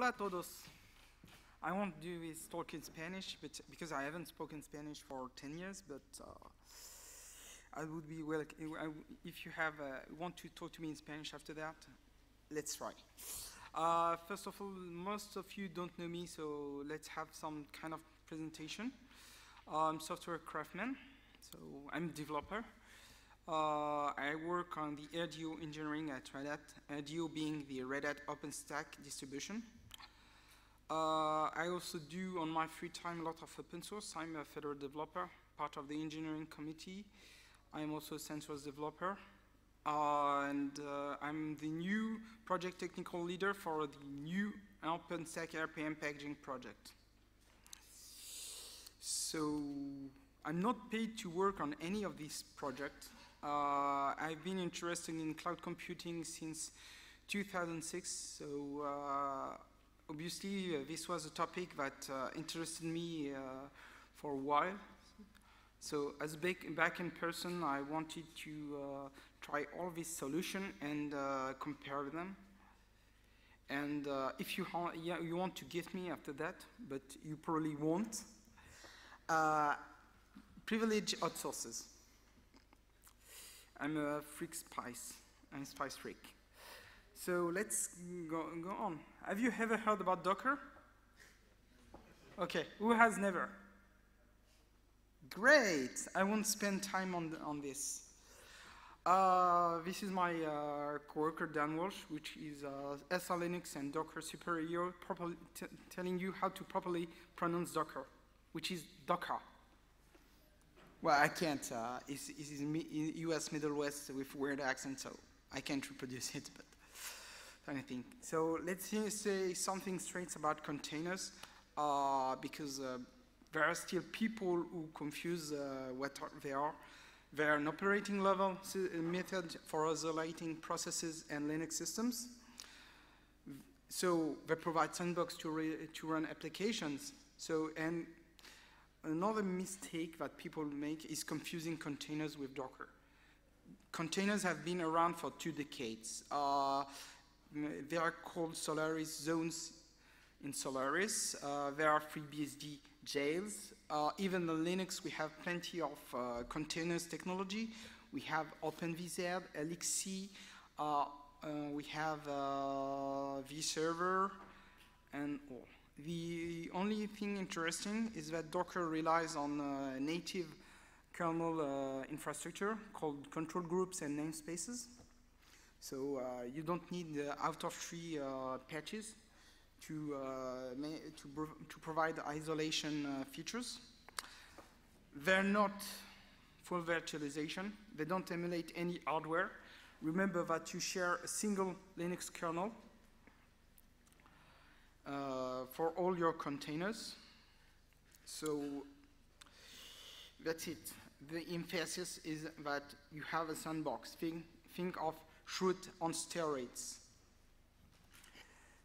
Hola todos. I won't do this talk in Spanish but, because I haven't spoken Spanish for 10 years, but uh, I would be well, if you have, uh, want to talk to me in Spanish after that, let's try. Uh, first of all, most of you don't know me, so let's have some kind of presentation. I'm software craftsman, so I'm a developer. Uh, I work on the RDO engineering at Red Hat, RDO being the Red Hat OpenStack distribution. Uh, I also do on my free time a lot of open source. I'm a Fedora developer, part of the engineering committee. I'm also a CentOS developer. Uh, and uh, I'm the new project technical leader for the new OpenStack RPM packaging project. So I'm not paid to work on any of these projects. Uh, I've been interested in cloud computing since 2006, so uh, obviously uh, this was a topic that uh, interested me for a while. So as back, back in person, I wanted to try all these solutions and compare them. And uh, if you, yeah, you want to give me after that, but you probably won't, uh, privilege outsources. I'm a freak spice. I'm a spice freak. So let's go, go on. Have you ever heard about Docker? Okay, who has never? Great, I won't spend time on, on this. Uh, this is my uh, coworker Dan Walsh, which is uh, SELinux and Docker superior, telling you how to properly pronounce Docker, which is Docker. Well, I can't. Uh, it's, it's U.S. Middle West with weird accent, so I can't reproduce it, but anything. So let's say something straight about containers, uh, because uh, there are still people who confuse uh, what they are. They are an operating level method for isolating processes and Linux systems. So they provide sandbox to, to run applications. So, and Another mistake that people make is confusing containers with Docker. Containers have been around for two decades. Uh, they are called Solaris zones in Solaris. Uh, there are FreeBSD jails. Uh, even in Linux, we have plenty of uh, containers technology. We have OpenVZ, LXC, uh, uh, we have vServer, and all. The only thing interesting is that Docker relies on native kernel uh, infrastructure called control groups and namespaces. So uh, you don't need out-of-tree uh, patches to, uh, to, to, provide isolation features. They're not full virtualization. They don't emulate any hardware. Remember that you share a single Linux kernel uh, for all your containers. So that's it. The emphasis is that you have a sandbox. Think, think of chroot on steroids.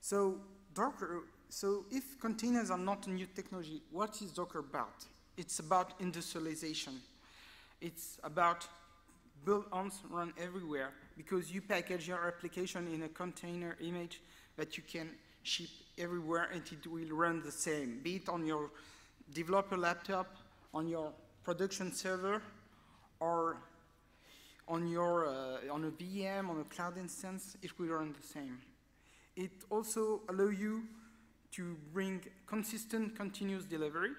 So Docker, so if containers are not a new technology, what is Docker about? It's about industrialization. It's about build once, run everywhere, because you package your application in a container image that you can ship everywhere and it will run the same, be it on your developer laptop, on your production server, or on your uh, on a VM, on a cloud instance, it will run the same. It also allows you to bring consistent, continuous delivery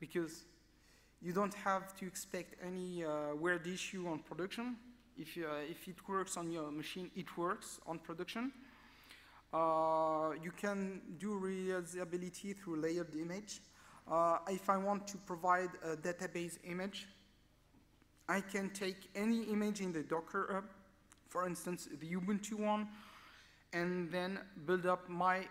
because you don't have to expect any uh, weird issue on production. If, uh, if it works on your machine, it works on production. Uh, you can do reusability through layered image. Uh, if I want to provide a database image, I can take any image in the Docker hub, for instance, the Ubuntu one, and then build up my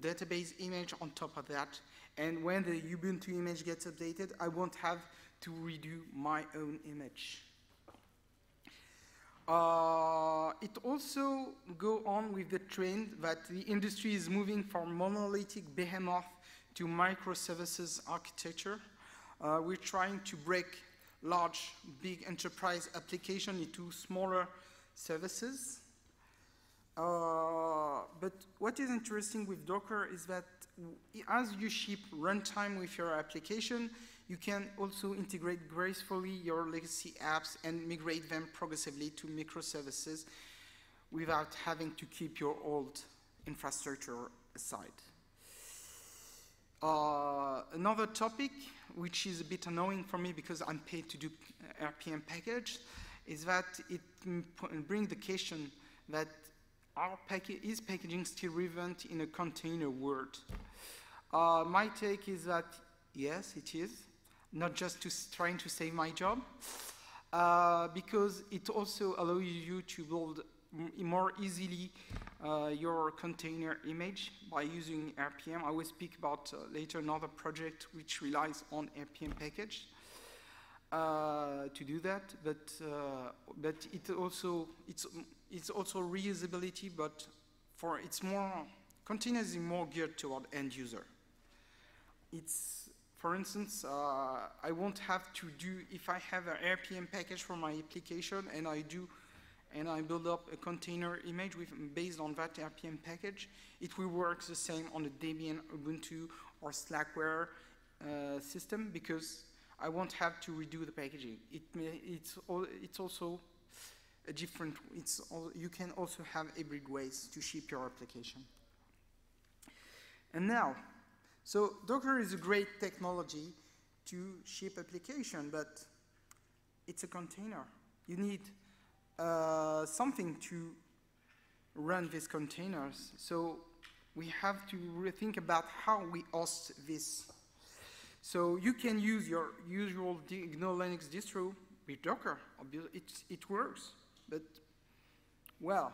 database image on top of that. And when the Ubuntu image gets updated, I won't have to redo my own image. Uh, it also go on with the trend that the industry is moving from monolithic behemoth to microservices architecture. Uh, we're trying to break large, big enterprise application into smaller services. Uh, but what is interesting with Docker is that as you ship runtime with your application, you can also integrate gracefully your legacy apps and migrate them progressively to microservices without having to keep your old infrastructure aside. Uh, another topic, which is a bit annoying for me because I'm paid to do RPM package, is that it brings the question that our is packaging still relevant in a container world? Uh, my take is that yes, it is, not just to trying to save my job, uh, because it also allows you to build more easily uh, your container image by using RPM. I will speak about uh, later another project which relies on RPM package uh, to do that, but uh, but it also it's it's also reusability, but for it's more containers is more geared toward end user. It's for instance, uh, I won't have to do if I have an RPM package for my application and I do and I build up a container image with, based on that RPM package, it will work the same on the Debian, Ubuntu, or Slackware uh, system because I won't have to redo the packaging. It may, it's, all, it's also a different, it's all, you can also have hybrid ways to ship your application. And now, so Docker is a great technology to ship application, but it's a container. You need uh, something to run these containers. So we have to rethink about how we host this. So you can use your usual GNU Linux distro with Docker. It, it works. But, well,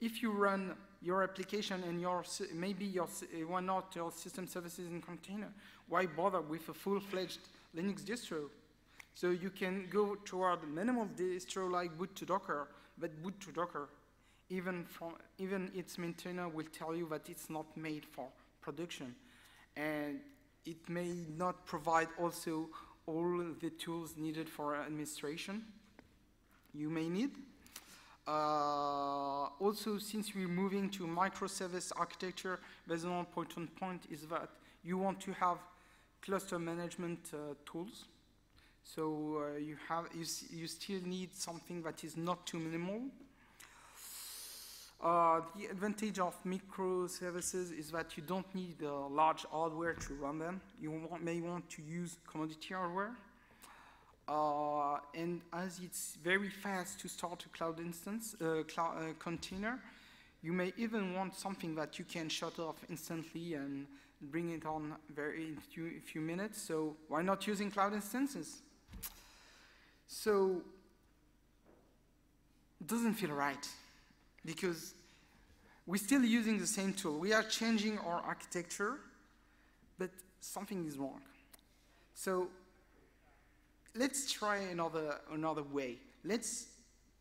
if you run your application and your maybe your why not your system services in container, why bother with a full-fledged Linux distro? So you can go toward minimal distro like boot to Docker, but boot to Docker, even, from, even its maintainer will tell you that it's not made for production. And it may not provide also all the tools needed for administration you may need. Uh, also, since we're moving to microservice architecture, there's one important point is that you want to have cluster management uh, tools so uh, you, have, you, you still need something that is not too minimal. Uh, the advantage of microservices is that you don't need uh, large hardware to run them. You want, may want to use commodity hardware. Uh, and as it's very fast to start a cloud instance, uh, cloud uh, container, you may even want something that you can shut off instantly and bring it on very in few, few minutes. So why not using cloud instances? So it doesn't feel right because we're still using the same tool. We are changing our architecture, but something is wrong. So let's try another, another way. Let's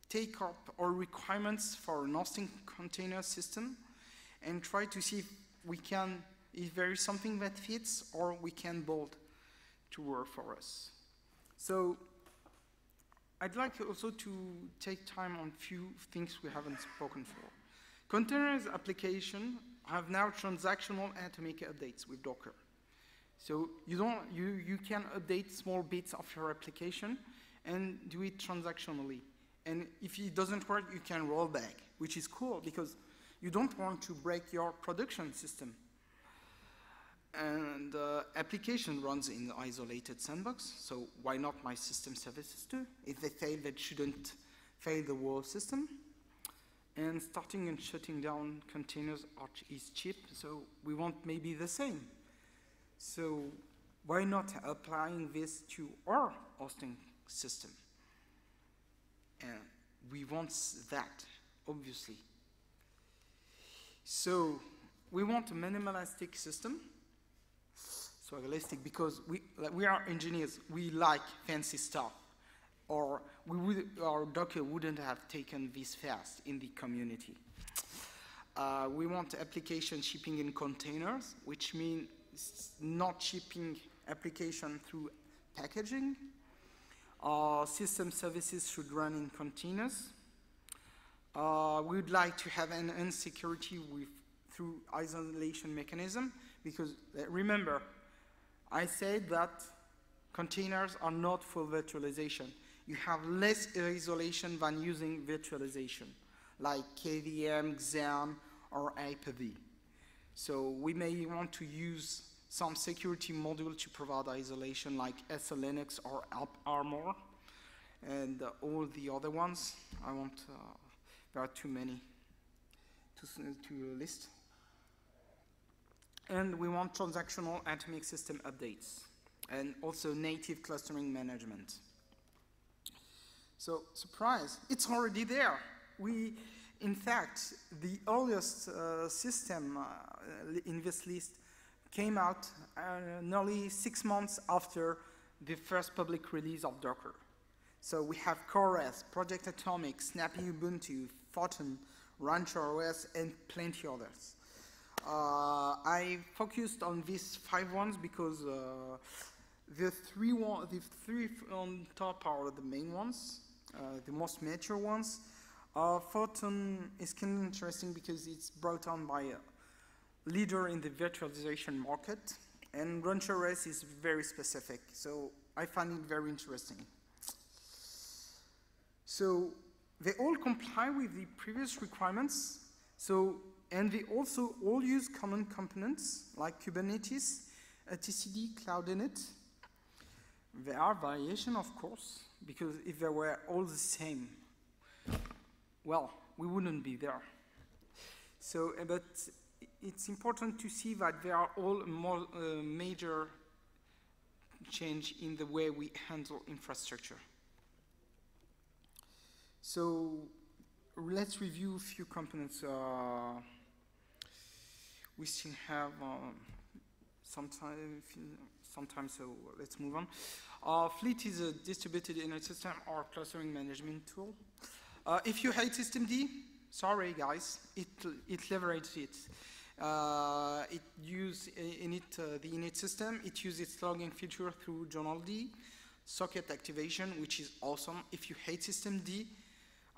take up our requirements for an hosting container system and try to see if we can, if there is something that fits or we can build to work for us. So I'd like also to take time on a few things we haven't spoken for. Containers application have now transactional atomic updates with Docker. So you, don't, you, you can update small bits of your application and do it transactionally. And if it doesn't work, you can roll back, which is cool because you don't want to break your production system and uh, application runs in isolated sandbox, so why not my system services too? If they fail, that shouldn't fail the whole system. And starting and shutting down containers is cheap, so we want maybe the same. So why not applying this to our hosting system? And we want that, obviously. So we want a minimalistic system so realistic because we, like, we are engineers, we like fancy stuff. Or we would, our Docker wouldn't have taken this fast in the community. Uh, we want application shipping in containers, which means not shipping application through packaging. Uh, system services should run in containers. Uh, we would like to have an security with, through isolation mechanism because uh, remember, I said that containers are not full virtualization. You have less isolation than using virtualization, like KVM, Xen, or Hyper-V. So we may want to use some security module to provide isolation like SELinux or Armor and uh, all the other ones. I won't, uh, there are too many to, to list. And we want transactional atomic system updates and also native clustering management. So, surprise, it's already there. We, in fact, the earliest uh, system uh, in this list came out uh, nearly six months after the first public release of Docker. So we have CoreOS, Project Atomic, Snappy Ubuntu, Photon, Rancher OS, and plenty others. Uh, I focused on these five ones because uh, the three one, the three on top are the main ones, uh, the most mature ones. Photon is kind of interesting because it's brought on by a leader in the virtualization market, and Rancher is very specific, so I find it very interesting. So they all comply with the previous requirements. So, and they also all use common components like Kubernetes, etcd, CloudInit. There are variations, of course, because if they were all the same, well, we wouldn't be there. So, uh, but it's important to see that there are all more uh, major change in the way we handle infrastructure. So let's review a few components. Uh, we still have um, some time, sometimes, so let's move on. Uh, Fleet is a distributed init system or clustering management tool. Uh, if you hate systemd, sorry guys, it, it leverages it. Uh, it uses init, uh, the init system, it uses its logging feature through journald, socket activation, which is awesome. If you hate systemd,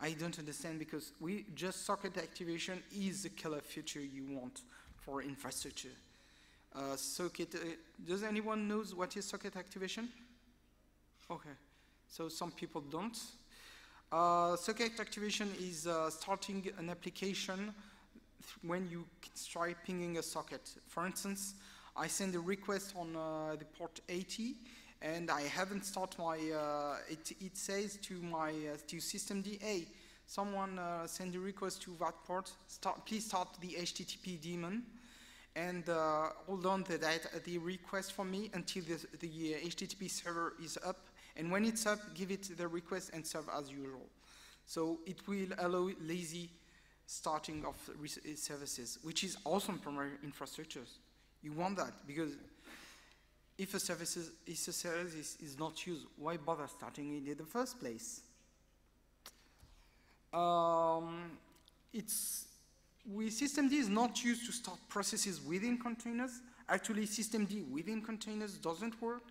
I don't understand because we just socket activation is the killer feature you want for infrastructure. Uh, socket, uh, does anyone knows what is socket activation? Okay, so some people don't. Uh, socket activation is uh, starting an application when you try pinging a socket. For instance, I send a request on uh, the port 80 and I haven't started my, uh, it, it says to my, to systemd, hey, someone send a request to that port, start, please start the HTTP daemon, and uh, hold on the, data, the request for me until the, the HTTP server is up, and when it's up, give it the request and serve as usual. So it will allow lazy starting of services, which is awesome for infrastructures. You want that because if a service is, if a service is, is not used, why bother starting it in the first place? Um, it's we systemd is not used to start processes within containers. Actually, systemd within containers doesn't work.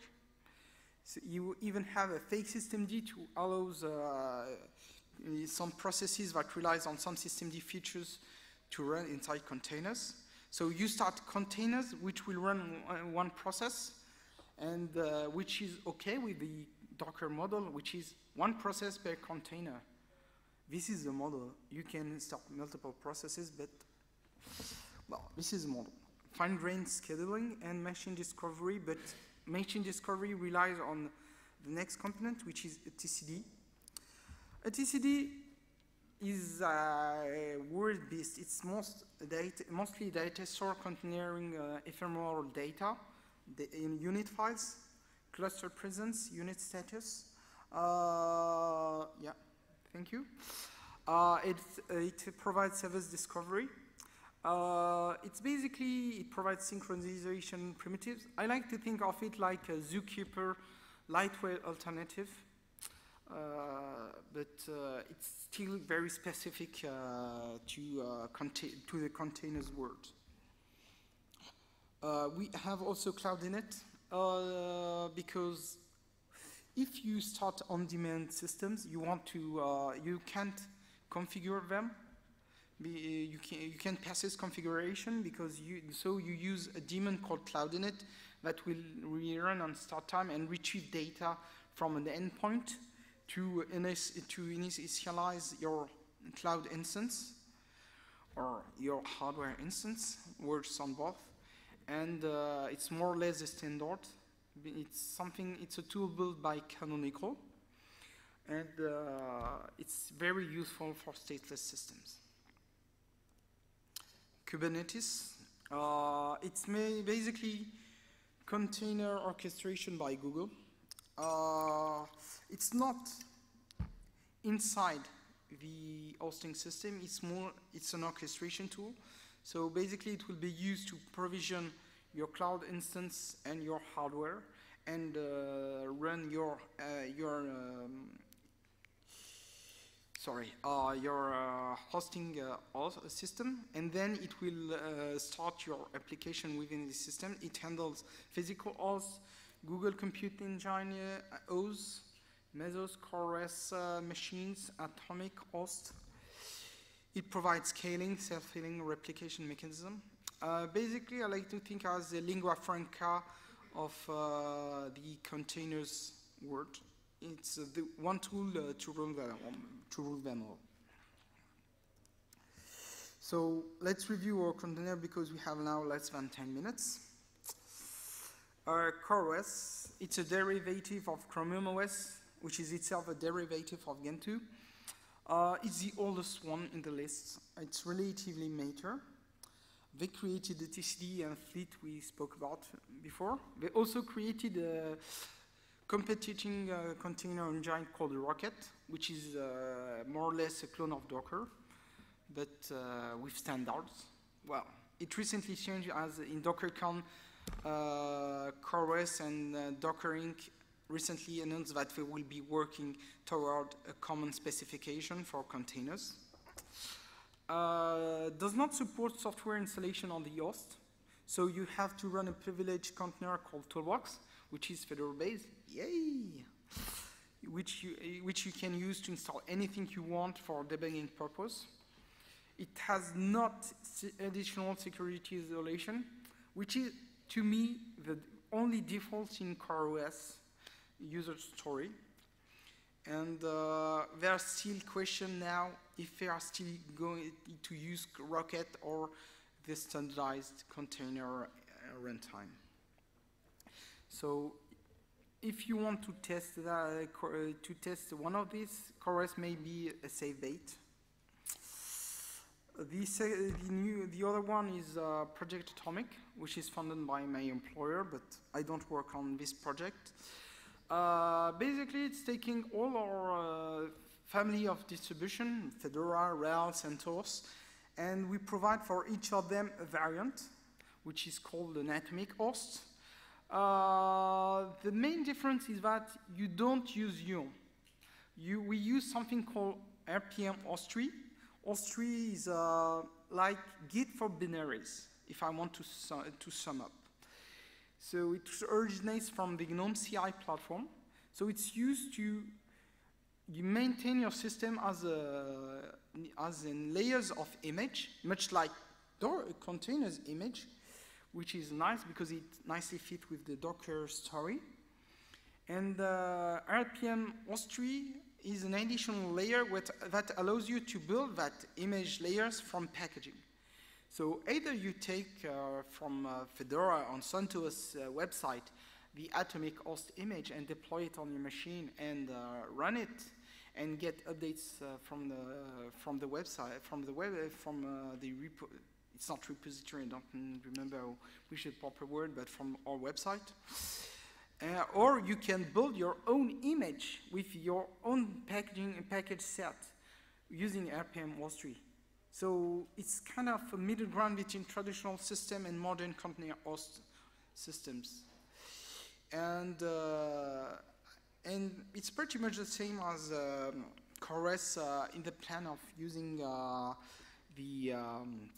So you even have a fake systemd to allow uh, some processes that relies on some systemd features to run inside containers. So you start containers which will run one process and uh, which is okay with the Docker model, which is one process per container. This is the model. You can start multiple processes, but, well, this is the model. Fine-grained scheduling and machine discovery, but machine discovery relies on the next component, which is etcd. A TCD is a word beast. It's most data, mostly data store containing uh, ephemeral data in unit files, cluster presence, unit status. Uh, yeah, thank you. Uh, it, it provides service discovery. Uh, it's basically, it provides synchronization primitives. I like to think of it like a Zookeeper lightweight alternative. Uh, but uh, it's still very specific uh, to, uh, to the containers world. Uh, we have also Cloud Init uh, because if you start on-demand systems, you want to, uh, you can't configure them. Uh, you can you can pass this configuration because you so you use a daemon called Cloudinit that will rerun on start time and retrieve data from an endpoint to, to initialize your cloud instance or your hardware instance, works on both. And uh, it's more or less a standard. It's something, it's a tool built by Canonical. And uh, it's very useful for stateless systems. Kubernetes, uh, it's basically container orchestration by Google. Uh, it's not inside the hosting system, it's more, it's an orchestration tool. So basically it will be used to provision your cloud instance and your hardware and uh, run your, uh, your um, sorry, uh, your uh, hosting uh, system, and then it will uh, start your application within the system. It handles physical hosts, Google Compute Engine OS, Mesos CoreOS uh, machines, Atomic host. It provides scaling, self-healing replication mechanism. Uh, basically, I like to think as the lingua franca of uh, the containers world. It's uh, the one tool uh, to, rule them, um, to rule them all. So let's review our container because we have now less than 10 minutes. Uh, it's a derivative of Chromium OS, which is itself a derivative of Gentoo. Uh, it's the oldest one in the list. It's relatively mature. They created the etcd and Fleet we spoke about before. They also created a competing uh, container engine called Rocket, which is uh, more or less a clone of Docker, but uh, with standards. Well, it recently changed as in DockerCon uh, CoreOS and uh, Docker Inc. recently announced that they will be working toward a common specification for containers. Uh, does not support software installation on the host, so you have to run a privileged container called Toolbox, which is Fedora-based. Yay! Which you, which you can use to install anything you want for debugging purpose. It has not additional security isolation, which is to me, the only default in CoreOS user story. And uh, there are still questions now if they are still going to use Rocket or the standardized container uh, runtime. So if you want to test that, uh, to test one of these, CoreOS may be a safe bet. The, the, new, the other one is uh, Project Atomic, which is funded by my employer, but I don't work on this project. Uh, basically, it's taking all our uh, family of distribution, Fedora, RHEL, CentOS, and we provide for each of them a variant, which is called an atomic host. Uh, the main difference is that you don't use YUM. You, we use something called rpm-ostree. Host tree is uh, like Git for binaries if I want to, su to sum up. So it originates from the GNOME CI platform. So it's used to you maintain your system as a as in layers of image, much like Docker containers image, which is nice because it nicely fits with the Docker story. And uh, RPM host tree is an additional layer with, that allows you to build that image layers from packaging. So either you take uh, from uh, Fedora on CentOS uh, website the atomic host image and deploy it on your machine and uh, run it and get updates uh, from the from the website from the web from uh, the repo it's not repository I don't remember which is the proper word but from our website. Uh, or you can build your own image with your own packaging and package set using rpm-ostree so it's kind of a middle ground between traditional system and modern container host systems. And, uh, and it's pretty much the same as um, CoreOS uh, in the plan of using uh, the um,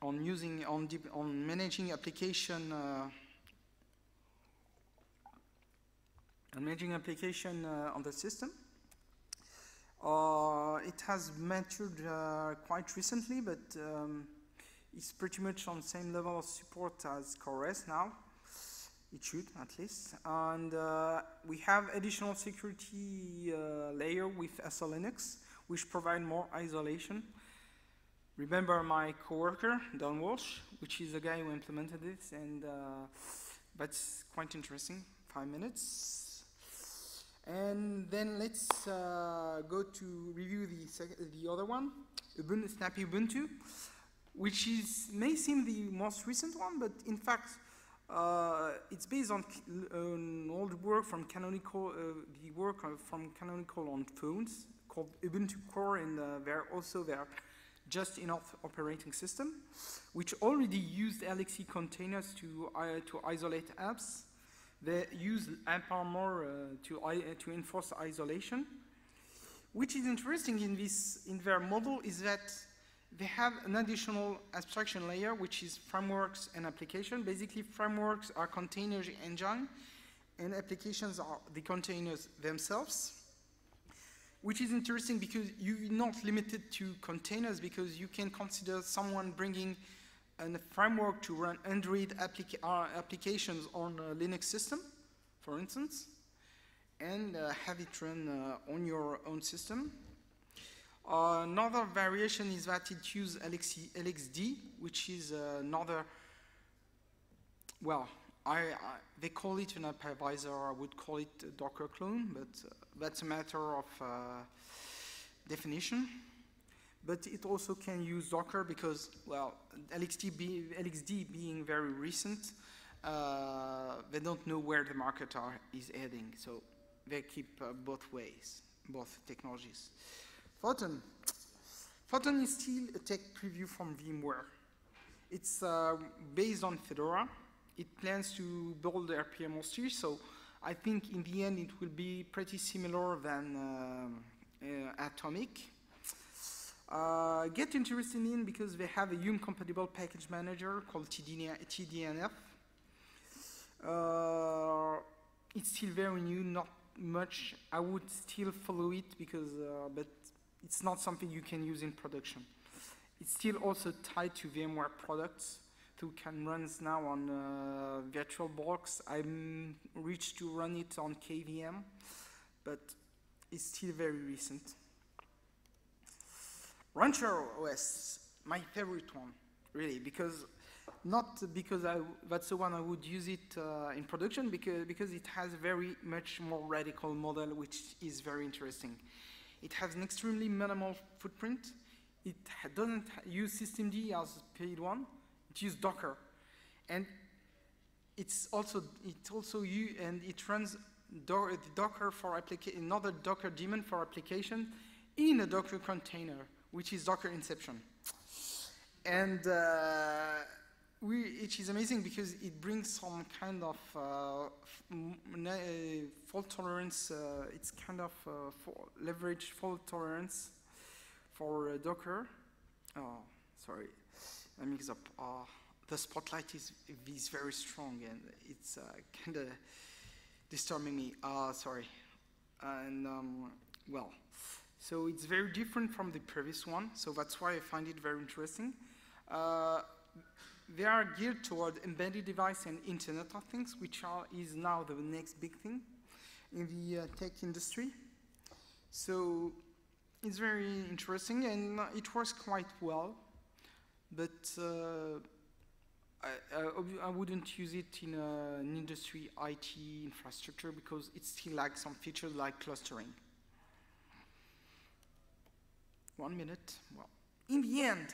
on using on on managing application uh, on managing application uh, on the system. Uh, it has matured uh, quite recently, but um, it's pretty much on the same level of support as CoreOS now. It should, at least. And uh, we have additional security uh, layer with SELinux, which provide more isolation. Remember my coworker, Don Walsh, which is the guy who implemented it, and uh, that's quite interesting. Five minutes. And then let's uh, go to review the, the other one, Ubuntu, Snappy Ubuntu, which is may seem the most recent one, but in fact, uh, it's based on, on old work from Canonical, uh, the work from Canonical on phones called Ubuntu Core, and uh, they're also their just enough operating system, which already used LXC containers to uh, to isolate apps. They use AppArmor uh, to to enforce isolation. Which is interesting in this in their model is that they have an additional abstraction layer, which is frameworks and application. Basically, frameworks are containers engine, and applications are the containers themselves. Which is interesting because you're not limited to containers because you can consider someone bringing a framework to run Android applica uh, applications on a Linux system, for instance, and uh, have it run uh, on your own system. Another variation is that it uses LXD, which is another, well, I, I, they call it an hypervisor, I would call it a Docker clone, but uh, that's a matter of uh, definition. But it also can use Docker because, well, LXD, be, LXD being very recent, uh, they don't know where the market are, is heading, so they keep uh, both ways, both technologies. Photon. Photon is still a tech preview from VMware. It's uh, based on Fedora. It plans to build the RPM host so I think in the end it will be pretty similar than uh, uh, Atomic. Uh, get interested in because they have a YUM compatible package manager called TDNF. Uh, it's still very new, not much. I would still follow it because, uh, but it's not something you can use in production. It's still also tied to VMware products to can run now on uh, VirtualBox. I'm reached to run it on KVM, but it's still very recent. Rancher OS, my favorite one, really, because not because I, that's the one I would use it uh, in production, because, because it has a very much more radical model, which is very interesting. It has an extremely minimal footprint. It doesn't use systemd as PID one. It uses Docker, and it's also it also you and it runs do Docker for another Docker daemon for application in a Docker container, which is Docker Inception. And uh, we, it is amazing because it brings some kind of uh, uh fault tolerance. Uh, it's kind of uh, leverage fault tolerance for uh, Docker. Oh, sorry, I mix up. the spotlight is, is very strong and it's kind of disturbing me. sorry. And um, well, so it's very different from the previous one. So that's why I find it very interesting. Uh, they are geared toward embedded device and Internet of Things, which are, is now the next big thing in the uh, tech industry. So it's very interesting and uh, it works quite well, but uh, I, I, wouldn't use it in a, an industry IT infrastructure because it still lacks some features like clustering. One minute. Well, in the end,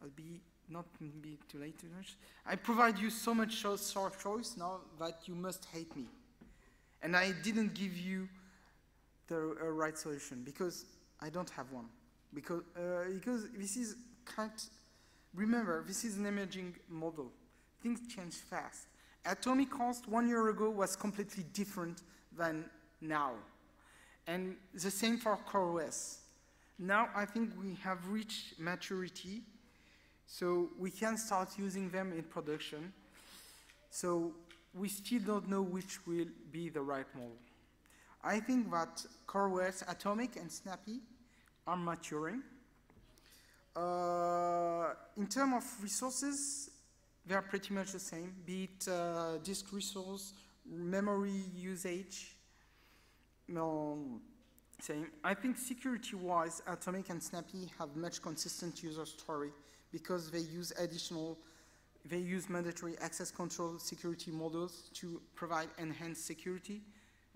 I'll be not be too late too much. I provide you so much sort of choice now that you must hate me. And I didn't give you the uh, right solution because I don't have one. Because, uh, because this is kind remember, this is an emerging model. Things change fast. Atomic host one year ago was completely different than now. And the same for CoreOS. Now I think we have reached maturity so we can start using them in production. So we still don't know which will be the right model. I think that CoreOS Atomic and Snappy are maturing. Uh, in terms of resources, they are pretty much the same, be it uh, disk resource, memory usage, same. I think security-wise, Atomic and Snappy have much consistent user story because they use additional, they use mandatory access control security models to provide enhanced security,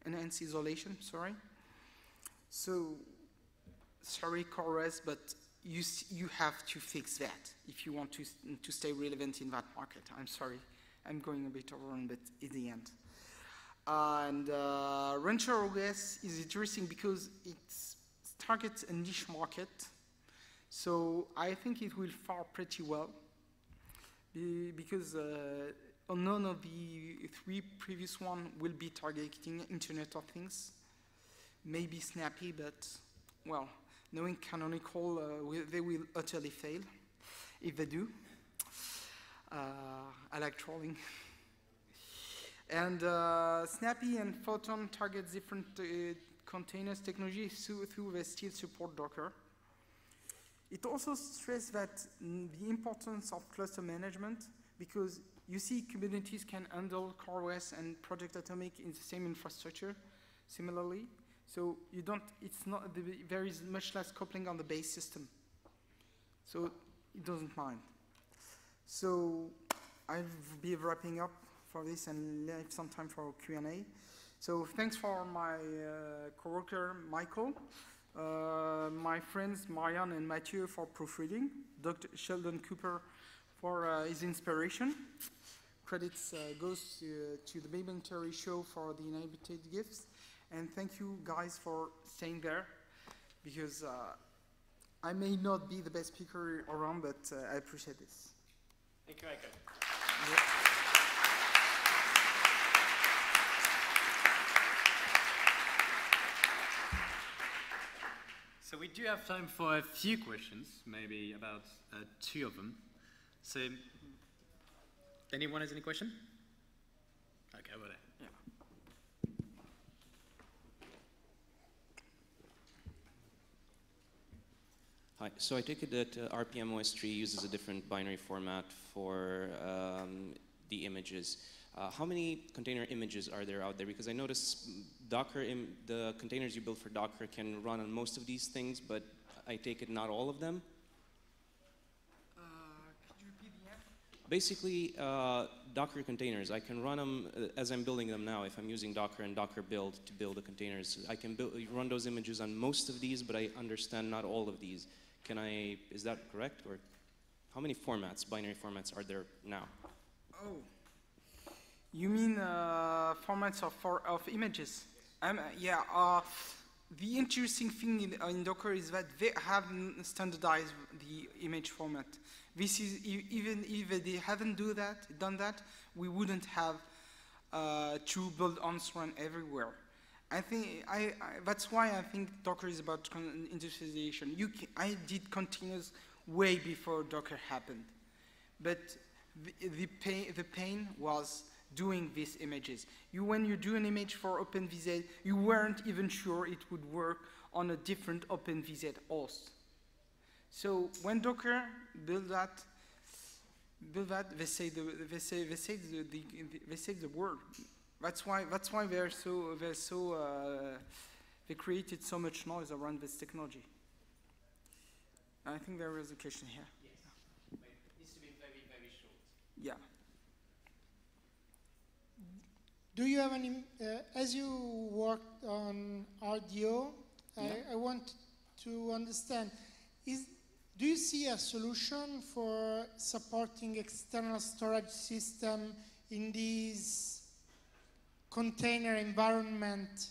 enhanced isolation, sorry. So, sorry CoreOS, but you, you have to fix that if you want to, to stay relevant in that market. I'm sorry, I'm going a bit over, but in the end. And uh, Rancher OS is interesting because it targets a niche market. So I think it will fare pretty well because uh, none of the three previous one will be targeting Internet of Things. Maybe Snappy, but well, knowing Canonical, uh, they will utterly fail if they do. Uh, I like trolling. And uh, Snappy and Photon target different uh, containers technology through, they still support Docker. It also stresses that the importance of cluster management because you see Kubernetes can handle CoreOS and Project Atomic in the same infrastructure similarly. So you don't, it's not, there is much less coupling on the base system. So it doesn't mind. So I'll be wrapping up for this and leave some time for Q&A. So thanks for my uh, co-worker, Michael, uh, my friends, Marianne and Mathieu for proofreading, Dr. Sheldon Cooper for uh, his inspiration. Credits uh, goes to, to the Baby and Terry show for the inhabited gifts. And thank you guys for staying there because uh, I may not be the best speaker around, but uh, I appreciate this. Thank you, Michael. Yeah. So we do have time for a few questions, maybe about uh, two of them. So, anyone has any question? Okay, over there. Yeah. Hi. So I take it that uh, rpm-ostree uses a different binary format for um, the images. Uh, how many container images are there out there? Because I notice Docker, the containers you build for Docker can run on most of these things, but I take it not all of them? Uh, could you repeat the answer? Basically, uh, Docker containers, I can run them uh, as I'm building them now. If I'm using Docker and Docker build to build the containers, I can build, run those images on most of these, but I understand not all of these. Can I, is that correct? Or how many formats, binary formats, are there now? Oh. You mean uh, formats of, of images? Um, yeah, uh, the interesting thing in, uh, in, Docker is that they haven't standardized the image format. This is even if they haven't do that, done that, we wouldn't have uh, true build-ons run everywhere. I think I, I, that's why I think Docker is about industrialization. You can, I did containers way before Docker happened, but the, the pain, the pain was doing these images. You, when you do an image for OpenVZ, you weren't even sure it would work on a different OpenVZ host. So when Docker built that, build that, they say the, they say, they say the, the, they say the word. That's why, that's why they're so, they're so, uh, they created so much noise around this technology. I think there is a question here. Yes, but it needs to be very, very short. Yeah. Do you have any, uh, as you worked on RDO, yeah. I, I, want to understand, is, do you see a solution for supporting external storage system in this container environment,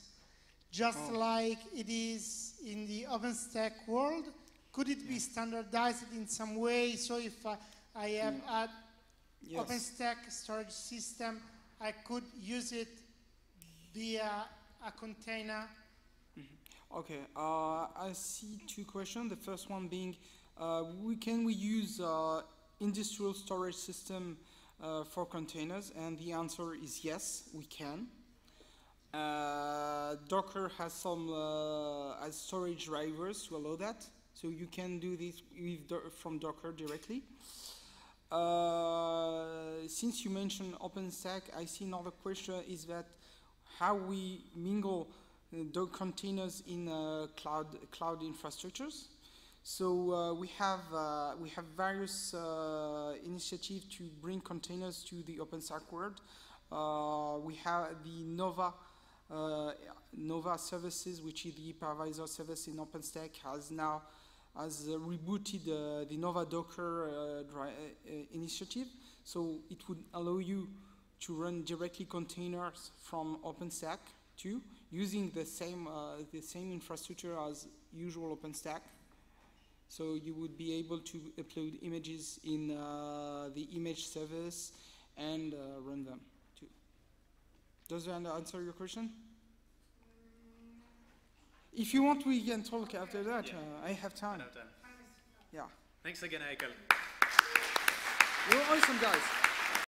just oh. like it is in the OpenStack world? Could it yeah. be standardized in some way? So if uh, I have yeah. a yes. OpenStack storage system, I could use it via a container. Mm -hmm. Okay, uh, I see two questions. The first one being, uh, we, can we use uh, industrial storage system uh, for containers? And the answer is yes, we can. Uh, Docker has some uh, has storage drivers to allow that, so you can do this from Docker directly. Uh, since you mentioned OpenStack, I see another question is that how we mingle uh, Docker containers in uh, cloud cloud infrastructures. So uh, we have uh, we have various initiatives to bring containers to the OpenStack world. We have the Nova Nova services, which is the hypervisor service in OpenStack, has now has uh, rebooted uh, the Nova Docker uh, initiative. So it would allow you to run directly containers from OpenStack too, using the same the same infrastructure as usual OpenStack. So you would be able to upload images in uh, the image service and uh, run them too. Does that answer your question? If you want, we can talk after that. Yeah. Uh, I have time. Enough time. Yeah. Thanks again, Haikel. You're awesome, guys.